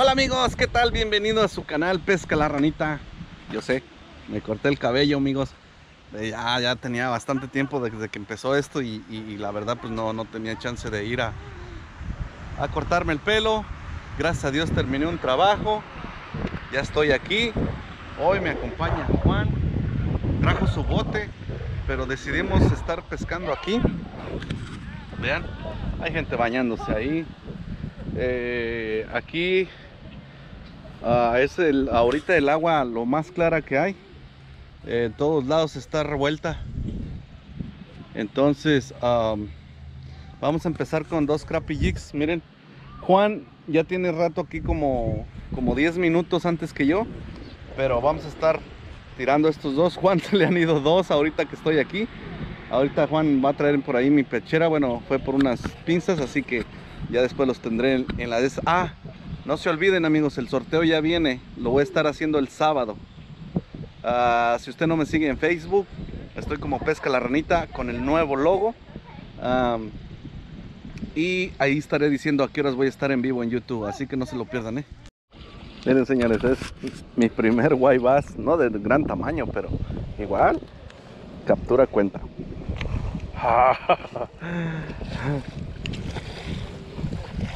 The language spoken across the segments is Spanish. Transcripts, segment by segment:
Hola amigos, ¿qué tal? Bienvenido a su canal Pesca la Ranita. Yo sé, me corté el cabello amigos. Eh, Ya, ya tenía bastante tiempo desde que empezó esto y, y- la verdad pues no, no tenía chance de ir a, a cortarme el pelo. Gracias a Dios terminé un trabajo. Ya estoy aquí. Hoy me acompaña Juan. Trajo su bote, pero decidimos estar pescando aquí. Vean, hay gente bañándose ahí. Eh, aquí ah, es el, ahorita el agua lo más clara que hay. En todos lados está revuelta. Entonces, am, vamos a empezar con dos crappy jigs. Miren, Juan ya tiene rato aquí como, como 10 minutos antes que yo. Pero vamos a estar tirando estos dos. Juan se le han ido dos ahorita que estoy aquí. Ahorita Juan va a traer por ahí mi pechera. Bueno, fue por unas pinzas, así que ya después los tendré en, la de Ah, no se olviden amigos, el sorteo ya viene. Lo voy a estar haciendo el sábado. Ah, si usted no me sigue en Facebook, estoy como Pesca la Ranita con el nuevo logo. Y ahí estaré diciendo a qué horas voy a estar en vivo en YouTube, así que no se lo pierdan, ¿eh? Miren señores, es mi primer white bass, no de gran tamaño, pero igual, captura cuenta.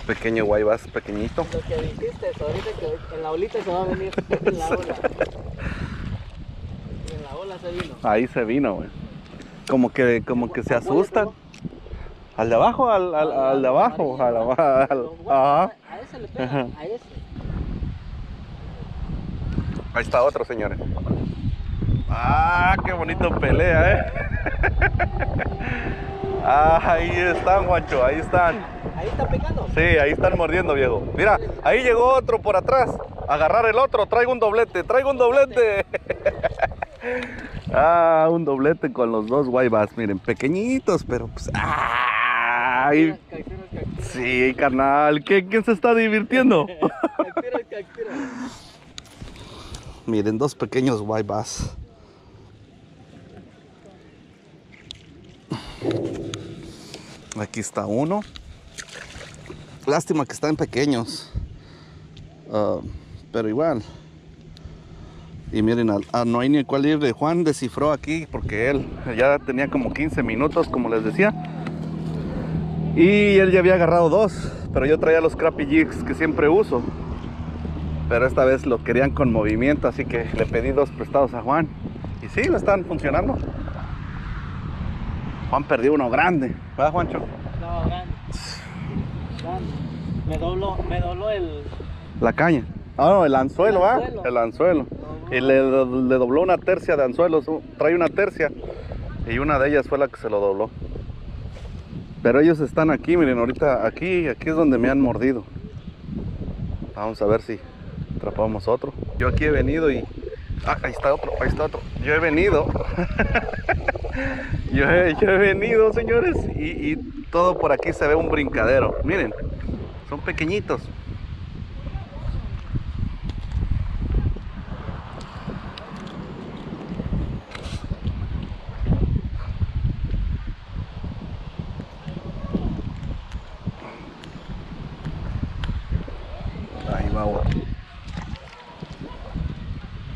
Pequeño bass, pequeñito. Lo que dijiste, ahorita que en la olita se va a venir en la ola. En la ola se vino. Ahí se vino, güey. Como que, como que se asustan. ¿Al de abajo? ¿Al, al, al de abajo? Al, al- al- ajá. A ese le pega, a ese. Ahí está otro, señores. Ah, qué bonito pelea, eh. Ah, ahí están, guacho, ahí están. Ahí está pegando. Sí, ahí están mordiendo, viejo. Mira, ahí llegó otro por atrás. Agarrar el otro, traigo un doblete, traigo un doblete. ah, un doblete con los dos guaybas, miren, pequeñitos, pero pues. ¡Ay! Sí, carnal, ¿qué- ¿quién se está divirtiendo? Miren, dos pequeños guaybas. Aquí está uno. Lástima que están pequeños. Ah, pero igual. Y miren, a, a no hay ni cuál ir de Juan descifró aquí porque él ya tenía como 15 minutos, como les decía. Y él ya había agarrado dos, pero yo traía los crappy jigs que siempre uso. Pero esta vez lo querían con movimiento, así que le pedí dos prestados a Juan. Y sí, lo están funcionando. Juan perdió uno grande. ¿Verdad, Juancho? No, grande. Grande. Me dobló, me dobló el. La caña. Ah, no, el anzuelo, El ¿ah? El anzuelo. Y le, le dobló una tercia de anzuelos. Trae una tercia. Y una de ellas fue la que se lo dobló. Pero ellos están aquí, miren, ahorita aquí, aquí es donde me han mordido. Vamos a ver si atrapamos otro. Yo aquí he venido y... Ah, ahí está otro, ahí está otro. Yo he venido. yo, he, venido, señores, y, todo por aquí se ve un brincadero. Miren, son pequeñitos. Ahí va otro.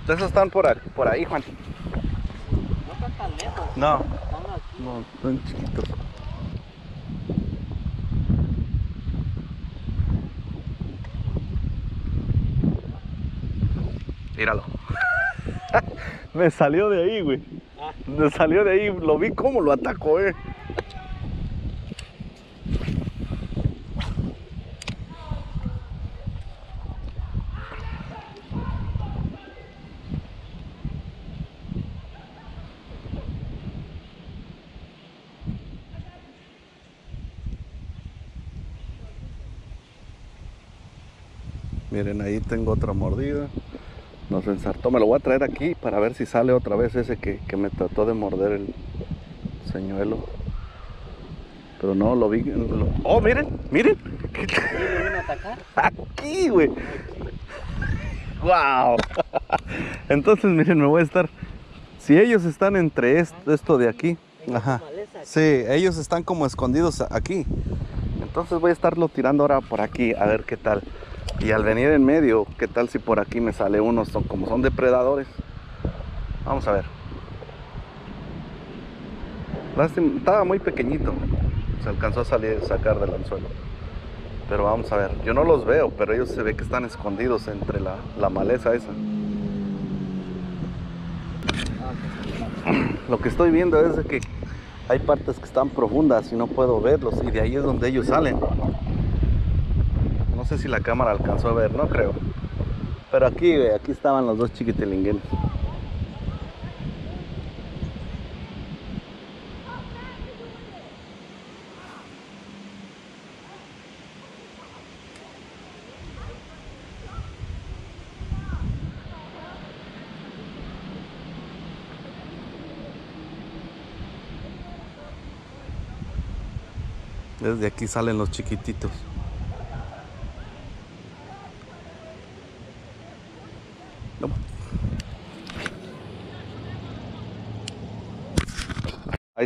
Esos están por ahí, por ahí, Juan. No están tan lejos. No, no, están chiquitos. Míralo. Me salió de ahí, güey. Ah, Me salió de ahí, lo vi como lo atacó, eh. Miren, ahí tengo otra mordida. Nos ensartó. Me lo voy a traer aquí para ver si sale otra vez ese que, que me trató de morder el señuelo. Pero no, lo vi. lo- Oh, miren, miren. Aquí, güey. Wow. Entonces, miren, me voy a estar. Si ellos están entre est- esto de aquí. Ajá. Sí, ellos están como escondidos aquí. Entonces voy a estarlo tirando ahora por aquí, a ver qué tal. Y al venir en medio, ¿qué tal si por aquí me sale uno? Son, como son depredadores. Vamos a ver. Lástima, estaba muy pequeñito. Se alcanzó a salir, sacar del anzuelo. Pero vamos a ver. Yo no los veo, pero ellos se ve que están escondidos entre la, la maleza esa. Lo que estoy viendo es que hay partes que están profundas y no puedo verlos. Y de ahí es donde ellos salen. No sé si la cámara alcanzó a ver, no creo. Pero aquí, aquí estaban los dos chiquitilinguenes. Desde aquí salen los chiquititos.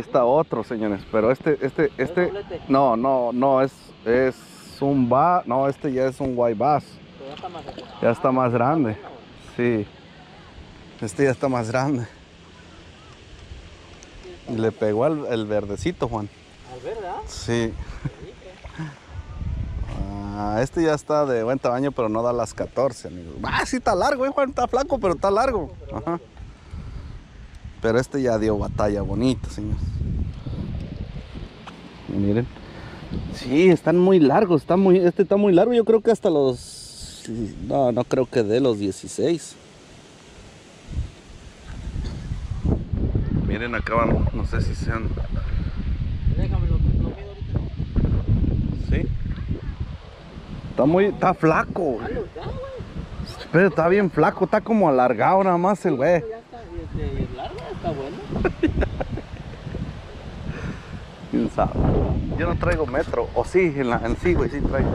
Está otro, señores, pero este, este, este, no, no, no, es, es un ba, no, este ya es un white bass, ya está más grande. ya está más grande, bueno. sí, este ya está más grande. Y le pegó al el verdecito, Juan. Al ver, ¿verdad? Sí. Ah, este ya está de buen tamaño, pero no da las 14, amigos. Ah, sí está largo, eh, Juan. Está flaco, pero está largo. Ajá. Pero este ya dio batalla bonita, señores. Miren. Sí, están muy largos. Está muy, este está muy largo. Yo creo que hasta los... No, no creo que de los 16. Miren, acaban, no sé si sean... Déjame lo, lo mido ahorita. Sí. Está muy, está flaco. Ah. Pero está bien flaco, está como alargado nada más el güey. Ya está, y este, largo, está bueno. ¿Quién sabe? Yo no traigo metro. O sí, en, la, en sí, güey, sí traigo.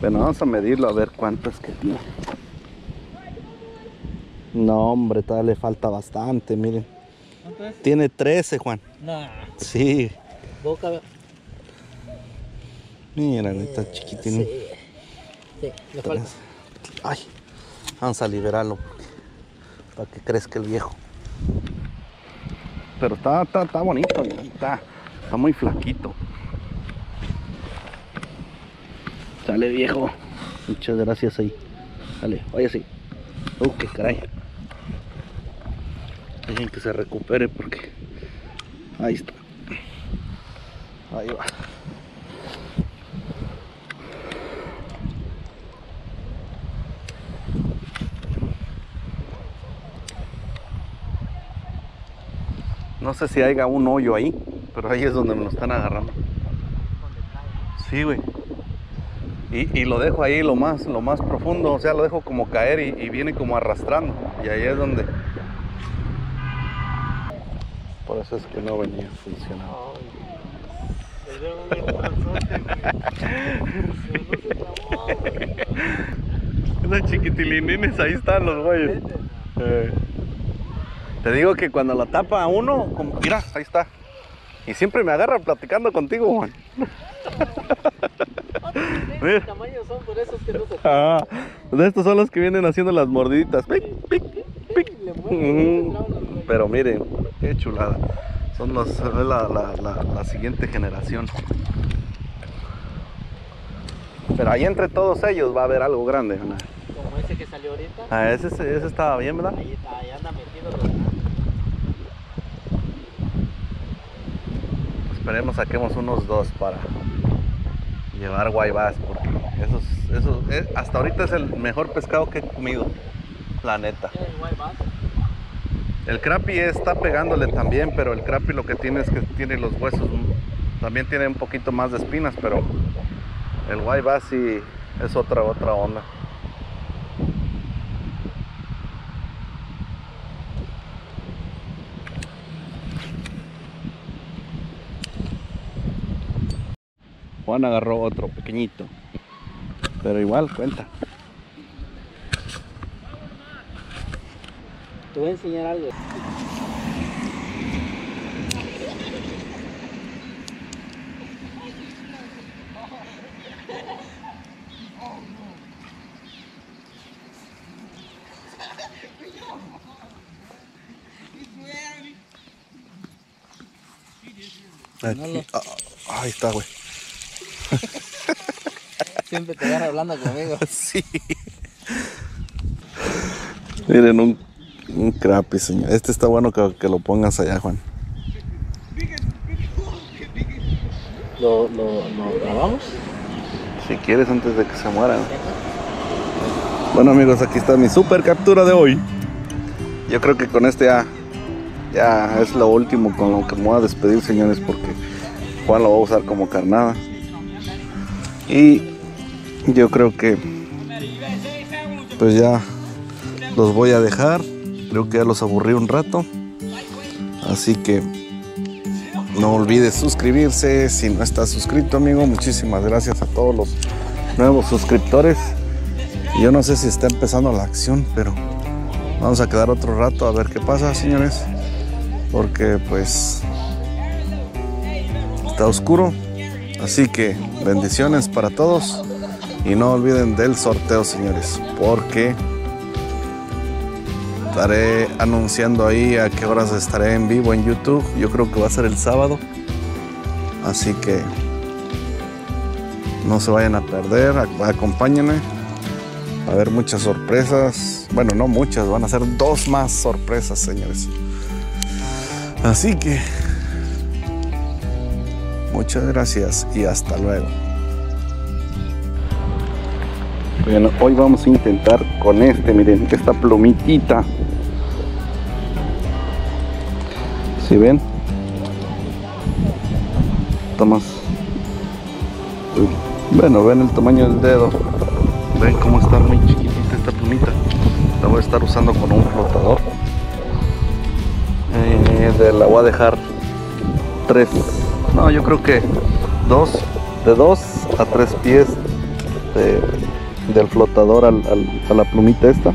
Bueno, vamos a medirlo a ver cuánto es que tiene. No, hombre, todavía le falta bastante, miren. ¿Cuánto es? Tiene 13, Juan. Nah. Sí. Boca. Mira, está chiquitín. Sí. Sí, le falta. Ay, vamos a liberarlo para que crezca el viejo. Pero está, está, está bonito, está, está muy flaquito. Sale viejo. Muchas gracias ahí. Dale, vaya así. Uh, qué caray. Dejen que se recupere porque. Ahí está. Ahí va. No sé si haya un hoyo ahí, pero ahí es donde me lo están agarrando. Sí, güey. Y, y lo dejo ahí lo más, lo más profundo, o sea, lo dejo como caer y, y viene como arrastrando. Y ahí es donde. Por eso es que no venía funcionando. Esos chiquitilinines, ahí están los güeyes. Eh. Te digo que cuando la tapa a uno, como, mira, ahí está. Y siempre me agarra platicando contigo, Juan. ¿Qué tamaño son por esos que no se Ah, de estos son los que vienen haciendo las mordiditas. Pic, pic, pic. Pero miren, qué chulada. Son los, la, la, la, la siguiente generación. Pero ahí entre todos ellos va a haber algo grande. ¿no? Como ese que salió ahorita. Ah, ese, ese estaba bien, ¿verdad? Ahí, está, ahí anda metido los Esperemos saquemos unos dos para llevar guaybás porque esos, esos, eh, hasta ahorita es el mejor pescado que he comido, la neta. El crappie está pegándole también, pero el crappie lo que tiene es que tiene los huesos, también tiene un poquito más de espinas, pero el guaybás sí es otra, otra onda. Juan agarró otro pequeñito. Pero igual, cuenta. Te voy a enseñar algo. Aquí. Ah, ahí está, güey. Siempre te van hablando conmigo. Sí. Miren, un, un crappie, señor. Este está bueno que, que lo pongas allá, Juan. ¿Lo, lo, lo grabamos? Si quieres, antes de que se muera. Bueno, amigos, aquí está mi super captura de hoy. Yo creo que con este ya, ya es lo último con lo que me voy a despedir, señores, porque Juan lo va a usar como carnada. Y yo creo que pues ya los voy a dejar. Creo que ya los aburrí un rato. Así que no olvides suscribirse si no estás suscrito, amigo. Muchísimas gracias a todos los nuevos suscriptores. Yo no sé si está empezando la acción, pero vamos a quedar otro rato a ver qué pasa, señores. Porque pues está oscuro. Así que bendiciones para todos. Y no olviden del sorteo, señores. Porque estaré anunciando ahí a qué horas estaré en vivo en YouTube. Yo creo que va a ser el sábado. Así que no se vayan a perder. Acompáñenme. Va a haber muchas sorpresas. Bueno, no muchas, van a ser dos más sorpresas, señores. Así que muchas gracias y hasta luego. Bueno, hoy vamos a intentar con este, miren, esta plumitita. Si ven? Tomas. Bueno, ven el tamaño del dedo. Ven cómo está muy chiquitita esta plumita. La voy a estar usando con un flotador. Eh, la voy a dejar tres. No, yo creo que dos. De dos a tres pies de, del flotador a la plumita esta.